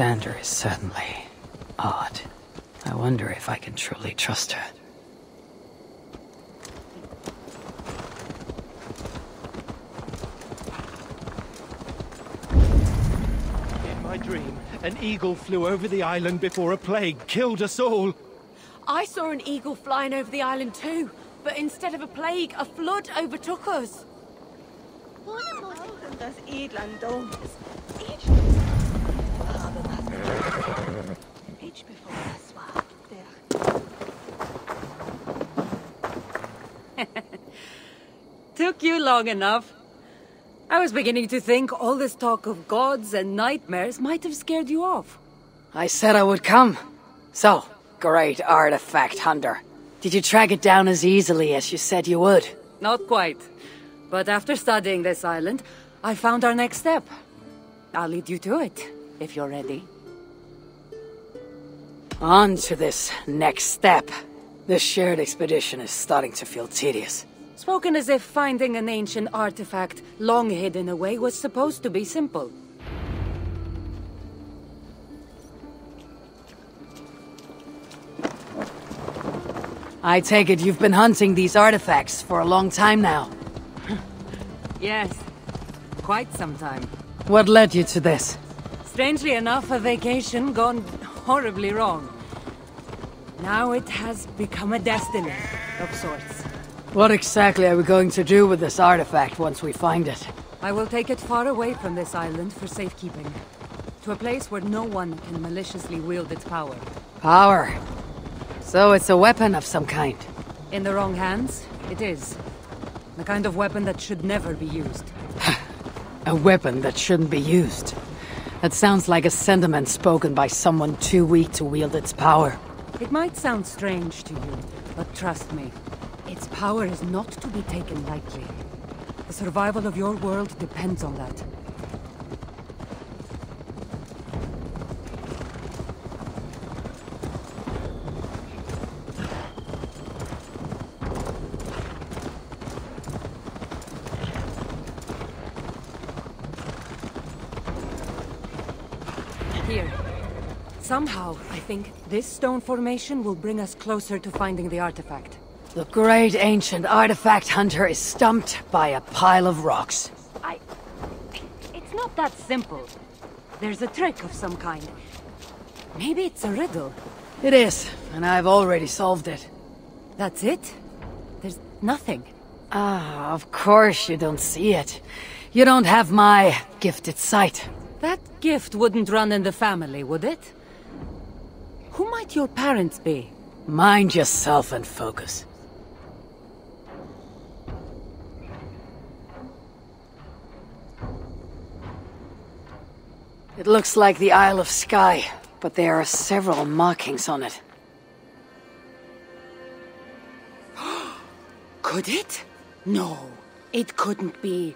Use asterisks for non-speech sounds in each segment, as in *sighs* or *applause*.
Cassandra is certainly odd. I wonder if I can truly trust her. In my dream, an eagle flew over the island before a plague killed us all. I saw an eagle flying over the island too, but instead of a plague, a flood overtook us. Bevor das war, der... Took you long enough. I was beginning to think all this talk of gods and nightmares might have scared you off. I said I would come. So, great artifact hunter. Did you track it down as easily as you said you would? Not quite. But after studying this island, I found our next step. I'll lead you to it, if you're ready. On to this next step. This shared expedition is starting to feel tedious. Spoken as if finding an ancient artifact, long hidden away, was supposed to be simple. I take it you've been hunting these artifacts for a long time now. *laughs* Yes. Quite some time. What led you to this? Strangely enough, a vacation gone horribly wrong. Now it has become a destiny of sorts. What exactly are we going to do with this artifact once we find it? I will take it far away from this island for safekeeping. To a place where no one can maliciously wield its power. Power. So it's a weapon of some kind. In the wrong hands, it is. The kind of weapon that should never be used. *laughs* A weapon that shouldn't be used. That sounds like a sentiment spoken by someone too weak to wield its power. It might sound strange to you, but trust me, its power is not to be taken lightly. The survival of your world depends on that. Here. Somehow, I think this stone formation will bring us closer to finding the artifact. The great ancient artifact hunter is stumped by a pile of rocks. I... It's not that simple. There's a trick of some kind. Maybe it's a riddle. It is, and I've already solved it. That's it? There's nothing. Ah, of course you don't see it. You don't have my gifted sight. That gift wouldn't run in the family, would it? Who might your parents be? Mind yourself and focus. It looks like the Isle of Skye, but there are several markings on it. *gasps* Could it? No, it couldn't be.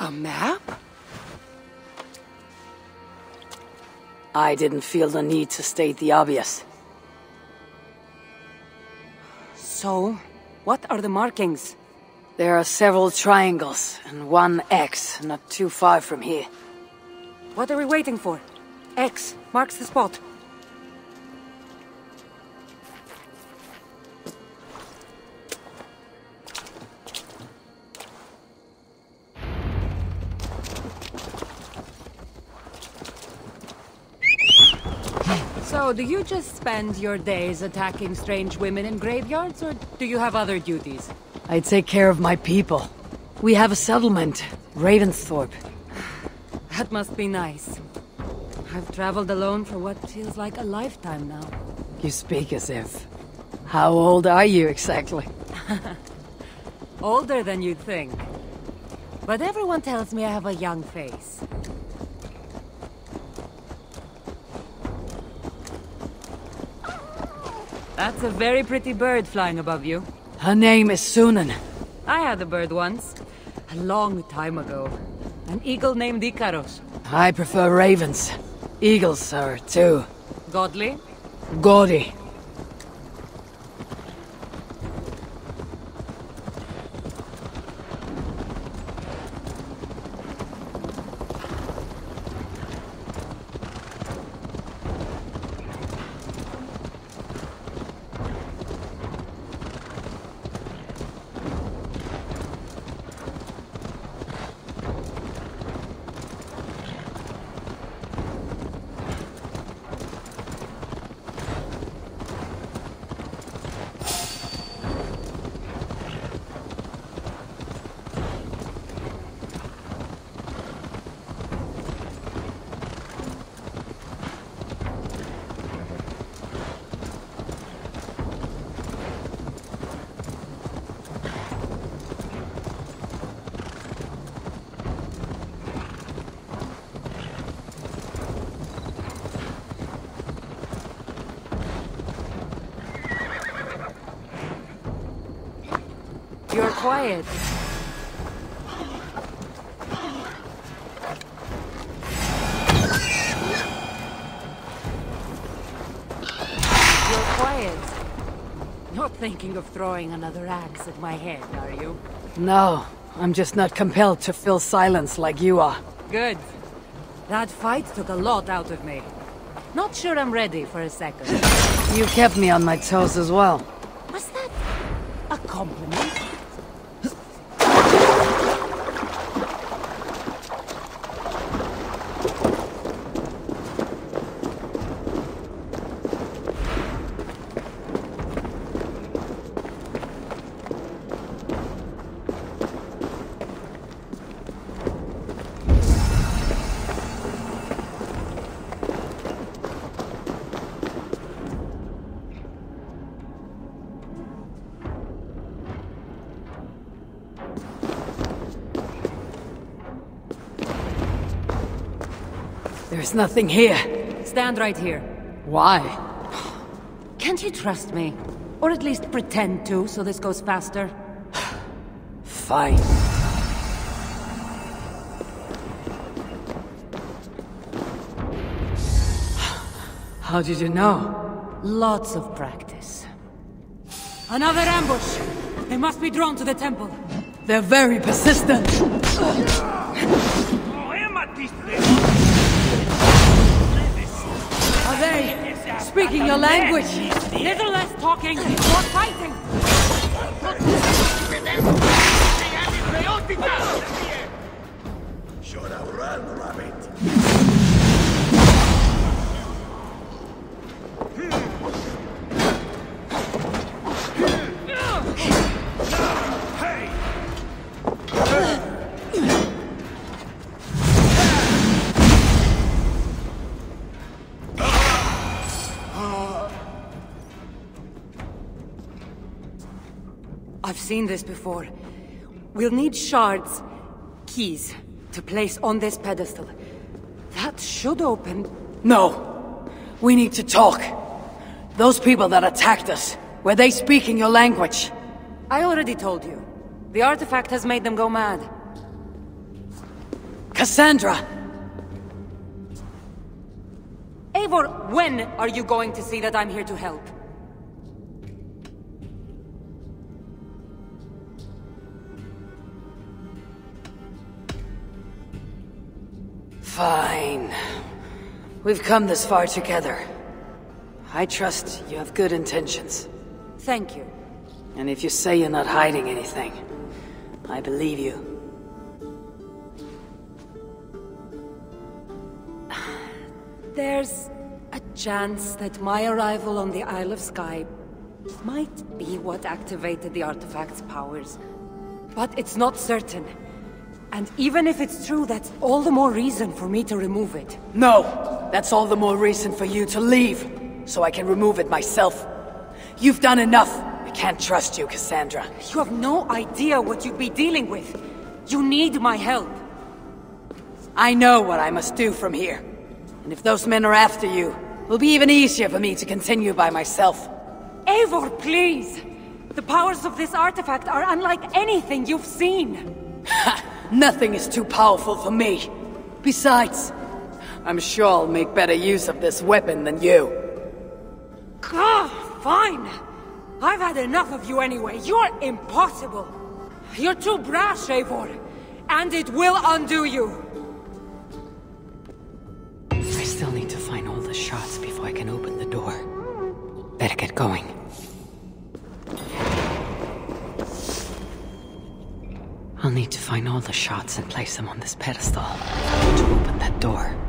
A map? I didn't feel the need to state the obvious. So, what are the markings? There are several triangles and one X not too far from here. What are we waiting for? X marks the spot. So, do you just spend your days attacking strange women in graveyards, or do you have other duties? I take care of my people. We have a settlement, Ravensthorpe. *sighs* That must be nice. I've traveled alone for what feels like a lifetime now. You speak as if. How old are you exactly? *laughs* Older than you'd think. But everyone tells me I have a young face. That's a very pretty bird flying above you. Her name is Synin. I had a bird once. A long time ago. An eagle named Ikaros. I prefer ravens. Eagles are too. Godly? Gaudy. You're quiet. You're quiet. Not thinking of throwing another axe at my head, are you? No, I'm just not compelled to fill silence like you are. Good. That fight took a lot out of me. Not sure I'm ready for a second. You kept me on my toes as well. Was that a compliment? There's nothing here. Stand right here. Why? Can't you trust me? Or at least pretend to, so this goes faster? Fine. How did you know? Lots of practice. Another ambush! They must be drawn to the temple. They're very persistent. They speaking your language? Little less talking, more fighting! I've seen this before. We'll need shards, keys, to place on this pedestal. That should open... No. We need to talk. Those people that attacked us, were they speaking your language? I already told you. The artifact has made them go mad. Cassandra! Eivor, when are you going to see that I'm here to help? Fine. We've come this far together. I trust you have good intentions. Thank you. And if you say you're not hiding anything, I believe you. *sighs* There's a chance that my arrival on the Isle of Skye might be what activated the artifact's powers. But it's not certain. And even if it's true, that's all the more reason for me to remove it. No! That's all the more reason for you to leave, so I can remove it myself. You've done enough. I can't trust you, Cassandra. You have no idea what you'd be dealing with. You need my help. I know what I must do from here. And if those men are after you, it'll be even easier for me to continue by myself. Eivor, please! The powers of this artifact are unlike anything you've seen. *laughs* Nothing is too powerful for me. Besides, I'm sure I'll make better use of this weapon than you. Ah, fine. I've had enough of you anyway. You're impossible. You're too brash, Eivor. And it will undo you. I still need to find all the shards before I can open the door. Better get going. I'll need to find all the shards and place them on this pedestal to open that door.